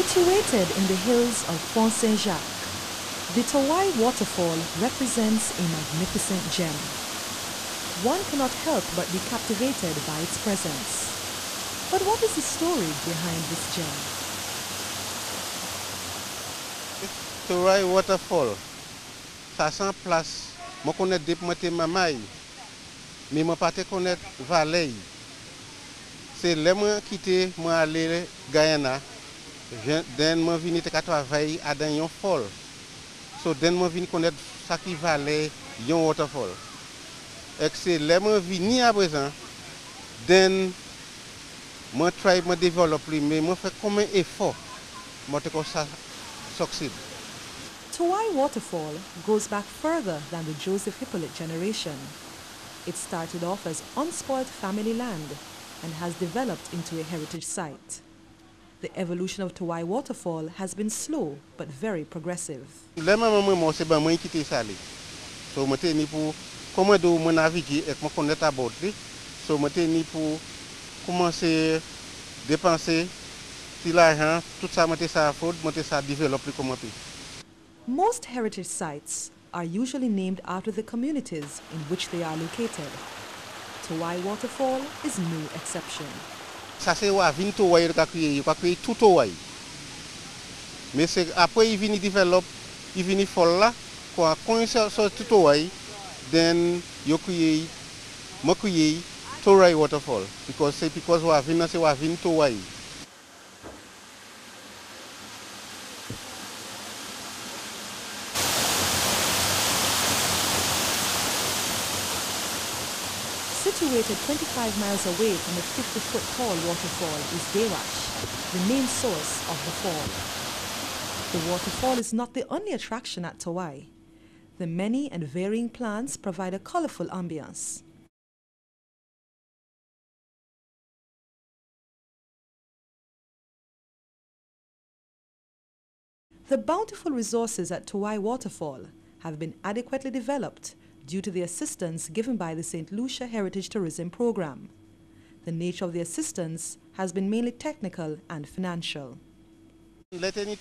Situated in the hills of Fond Saint-Jacques, the Toraille waterfall represents a magnificent gem. One cannot help but be captivated by its presence. But what is the story behind this gem? Toraille waterfall, ça sent place. Je connais depuis je maman, mais je ne pas connaître vallée. C'est là que je quitté, moi Je suis venu travailler à un fall. So then je venu connaître ça qui valait un waterfall. Que je venu à présent. Then je try de développer, mais je fais comme un effort pour que ça succède. Toraille Waterfall goes back further than the Joseph Hippolyte generation. It started off as unspoiled family land and has developed into a heritage site. The evolution of Toraille Waterfall has been slow but very progressive. Le maman moi c'est ben moi qui t'ai salé. So moi pour comment de moi naviguer et moi connaître à bord So moi t'ai ni pour commencer dépenser tout l'argent, tout ça moi ça faute, moi ça développer comme. Most heritage sites are usually named after the communities in which they are located. Toraille Waterfall is no exception. sa se wavin tou woy yo ka kriye, yo ka kriye toutou woy. Me se apre yi vini develop, yi vini fol la, kwa kon yi sa toutou woy, den yo kriye, mo kriye, tou woy waterfall. Because se, because wavin nan se wavin tou woy. Situated 25 miles away from the 50-foot tall waterfall is Dewash, the main source of the fall. The waterfall is not the only attraction at Toraille. The many and varying plants provide a colorful ambience. The bountiful resources at Toraille Waterfall have been adequately developed due to the assistance given by the St. Lucia Heritage Tourism Program. The nature of the assistance has been mainly technical and financial. Place help.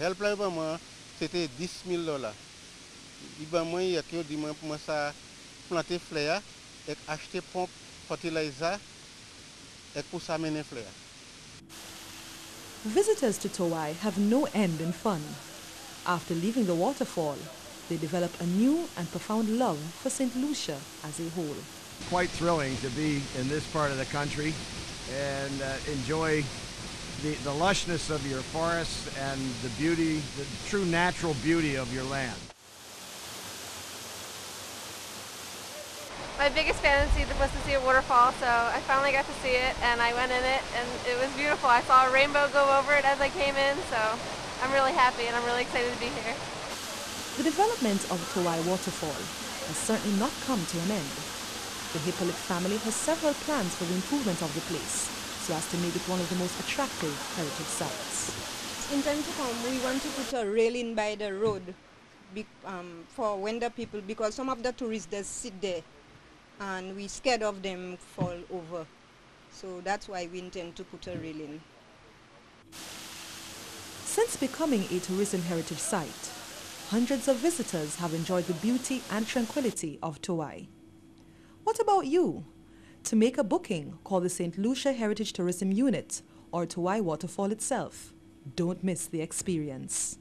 Help là ba moi c'était 10 000 dollars. Planter et acheter pompe fertilizer et pour ça. Visitors to Toraille have no end in fun. After leaving the waterfall, they develop a new and profound love for St. Lucia as a whole. Quite thrilling to be in this part of the country and uh, enjoy the, the lushness of your forests and the beauty, the true natural beauty of your land. My biggest fantasy was to see a waterfall, so I finally got to see it, and I went in it, and it was beautiful. I saw a rainbow go over it as I came in, so I'm really happy, and I'm really excited to be here. The development of Toraille Waterfall has certainly not come to an end. The Hippolyte family has several plans for the improvement of the place, so as to make it one of the most attractive heritage sites. In time to come, we want to put a railing by the road be, um, for when the people, because some of the tourists just sit there and we scared of them fall over. So that's why we intend to put a railing. Since becoming a tourism heritage site, hundreds of visitors have enjoyed the beauty and tranquility of Toraille. What about you? To make a booking, call the St. Lucia Heritage Tourism Unit or Toraille Waterfall itself. Don't miss the experience.